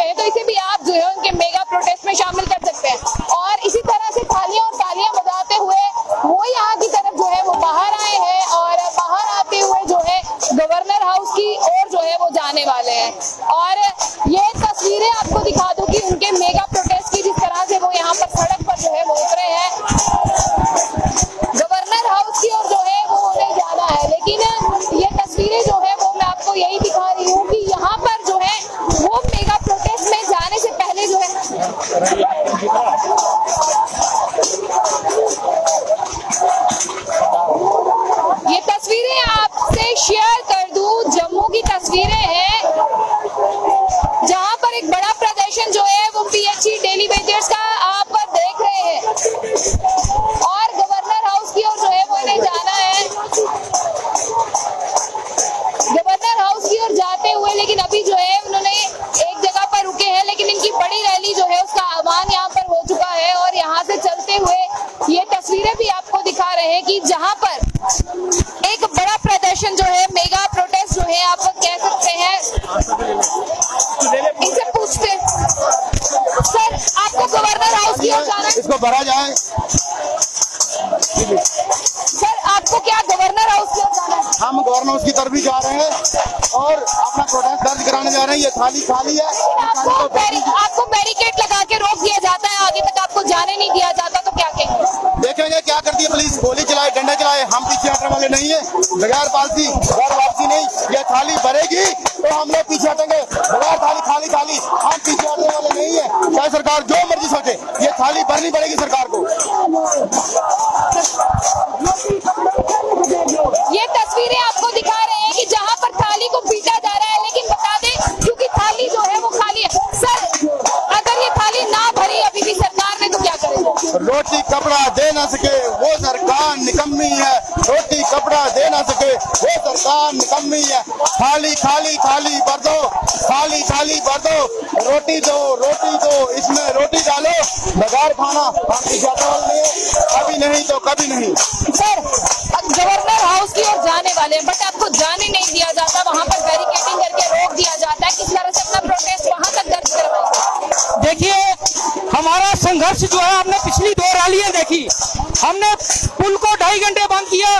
से भी आप जो है उनके मेगा प्रोटेस्ट में शामिल कर सकते हैं। और इसी तरह से थालियाँ और तालियाँ बजाते हुए वो यहाँ की तरफ़ जो है वो बाहर आए हैं और बाहर आते हुए जो है गवर्नर हाउस की ओर जो है वो जाने वाले हैं। और ये तस्वीरें आपको दिखा दूँ कि उनके मेगा इसको भरा जाए। सर आपको क्या गवर्नर हाउस की जाना है? हम गवर्नर हाउस की तरफ़ भी जा रहे हैं और अपना प्रोटेस्ट दर्ज कराने जा रहे हैं। ये थाली खाली है। आपको बैरिकेट आपको बैरिकेड लगा के रोक दिया आपको जाने नहीं दिया जाता तो क्या कहेंगे? देखेंगे क्या करती है पुलिस। गोली चलाए डंडे चलाए हम पीछे हटने वाले नहीं है। बगैर पालसी बगैर वापसी नहीं ये थाली भरेगी तो हम लोग पीछे हटेंगे। बगैर थाली खाली खाली हम पीछे हटने वाले नहीं है। चाहे सरकार जो मर्ज़ी सोचे ये थाली भरनी पड़ेगी सरकार को। ये तस्वीरें आपको दिखा रहे हैं कि जहाँ पर थाली को पीटा जा कपड़ा दे ना सके, वो सरकार निकम्मी है। रोटी कपड़ा दे ना सके, वो सरकार निकम्मी है। थाली खाली थाली भर दो, थाली थाली भर दो। रोटी दो रोटी दो, इसमें रोटी डालो। बगैर खाना हम कभी नहीं तो कभी नहीं। सर गवर्नर हाउस की ओर जाने वाले हैं, बट आपको जाने नहीं दिया जाता, वहाँ पर संघर्ष जो है हमने पिछली दो रैलियाँ देखी। हमने पुल को ढाई घंटे बंद किया।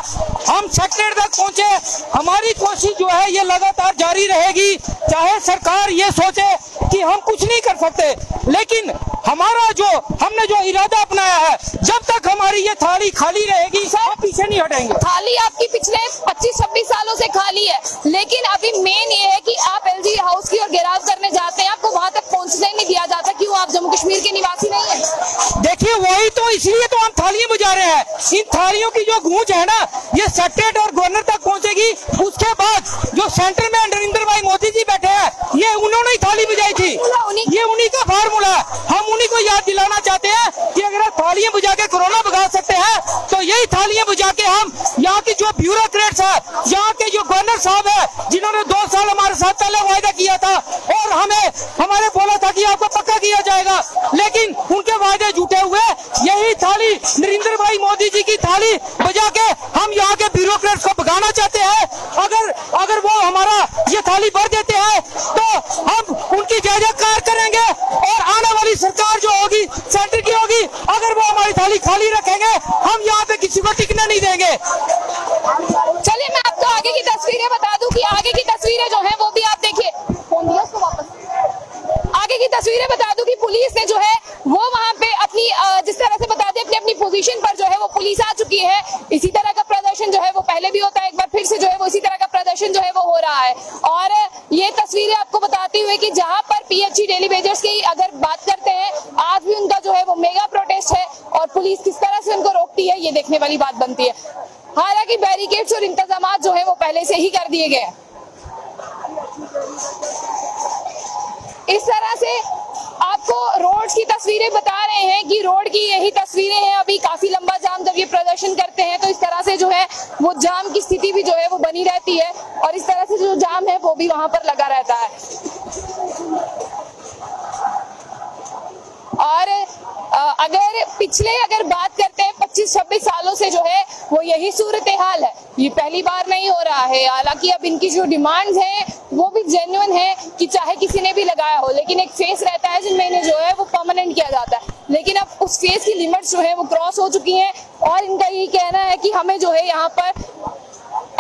हम सेक्टर तक पहुँचे। हमारी कोशिश जो है ये लगातार जारी रहेगी। चाहे सरकार ये सोचे कि हम कुछ नहीं कर सकते, लेकिन हमारा जो, हमने जो इरादा अपनाया है, जब तक हमारी ये थाली खाली रहेगी हम पीछे नहीं हटेंगे। थाली आपकी पिछले 25-26 सालों से खाली है। इसलिए तो हम थालियाँ बुझा रहे हैं। इन थालियों की जो गूंज है ना ये सेक्रेट और गवर्नर तक पहुंचेगी। उसके बाद जो सेंटर में नरेंद्र भाई मोदी जी बैठे हैं ये उन्होंने ही थाली बुझाई थी। ये उन्हीं का फार्मूला है। हम उन्हीं को याद दिलाना चाहते हैं कि अगर आप थालियाँ बुझा के कोरोना भगा सकते हैं तो यही थालियाँ बुझा के हम यहाँ की जो ब्यूरोक्रेट्स है यहाँ के जो गवर्नर साहब है जिन्होंने दो साल हमारे साथ पहले वायदा किया था और हमें हमारे बोला था कि आपको पक्का किया जाएगा लेकिन उनके वायदे झूठे हुए थाली, नरेंद्र भाई मोदी जी की थाली बजा के हम यहाँ के ब्यूरोक्रेट्स को भगाना चाहते हैं। अगर अगर वो हमारा ये थाली भर देते हैं तो हम उनकी जय जयकार करेंगे और आने वाली सरकार जो होगी सेंटर की होगी, अगर वो हमारी थाली खाली रखेंगे, हम यहाँ पे किसी को टिकने नहीं देंगे। फिर से जो वो इसी तरह का प्रदर्शन जो है वो हो रहा है। और ये तस्वीरें आपको बताती हुए कि जहाँ पर पीएचई डेली वेजर्स की अगर बात करते हैं, आज भी उनका जो है वो मेगा प्रोटेस्ट है और पुलिस किस तरह से उनको रोकती है, ये देखने वाली बात बनती है। हालाँकि बैरिकेड्स और इंतज़ाम जो है वो पहले से ही कर दिए गए इस तरह से आपको रोड की तस्वीरें बता रहे हैं कि रोड की यही तस्वीरें हैं। अभी काफ़ी लंबा जाम जब ये प्रदर्शन करते हैं तो इस तरह से जो है, वो जाम की स्थिति भी जो है, वो बनी रहती है। और इस तरह से जो जाम है, वो भी वहाँ पर लगा रहता है। और अगर पिछले अगर बात करते हैं 25-26 सालों से जो है, वो यही सूरत हाल है। ये पहली बार नहीं हो रहा है। हालाँकि अब इनकी जो डिमांड हैं वो भी जेन्युइन है कि चाहे किसी ने भी लगाया हो, लेकिन एक फेस रहता है जिनमें इन्हें जो है वो परमानेंट किया जाता है। लेकिन अब उस फेस की लिमिट्स जो है वो क्रॉस हो चुकी हैं और इनका ये कहना है कि हमें जो है यहाँ पर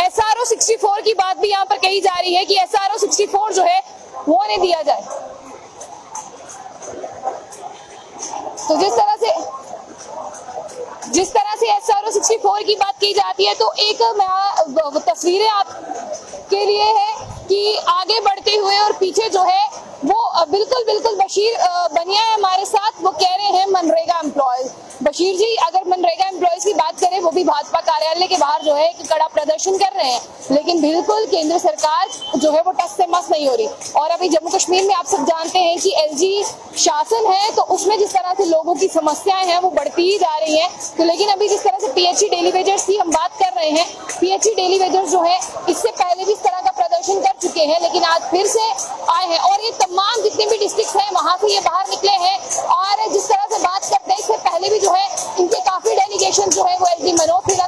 S R O sixty four की बात भी यहाँ पर कही जा रही है कि S R O sixty four जो है वो उन्हें दिया जाए। तो जिस तरह से, जिस तरह से S R O sixty four की बात की जाती है तो एक तस्वीरें आपके लिए है। कि आगे बढ़ते हुए और पीछे जो है, वो बिल्कुल बिल्कुल बशीर बनिया है हमारे साथ। वो कह रहे हैं मनरेगा एम्प्लॉयज़ बशीर जी, अगर मनरेगा एम्प्लॉयज़ की बात करें, वो भी भाजपा कार्यालय के बाहर जो है कड़ा प्रदर्शन कर रहे हैं। लेकिन बिल्कुल केंद्र सरकार जो है, वो टस से मस नहीं हो रही। और अभी जम्मू कश्मीर में आप सब जानते हैं कि एलजी शासन है तो उसमें जिस तरह से लोगों की समस्याएँ हैं, वो बढ़ती ही जा रही हैं। तो लेकिन अभी जिस तरह से पीएचई डेली वेजर्स की हम बात कर रहे हैं पीएचई डेली वेजर्स जो है फिर से आए हैं। और ये तमाम जितने भी डिस्ट्रिक्ट हैं, वहाँ से ये बाहर निकले हैं। और जिस तरह से बात करते हैं, इससे पहले भी जो है, इनके काफ़ी डेलीगेशन जो है, वो एल मनोज सिन्हा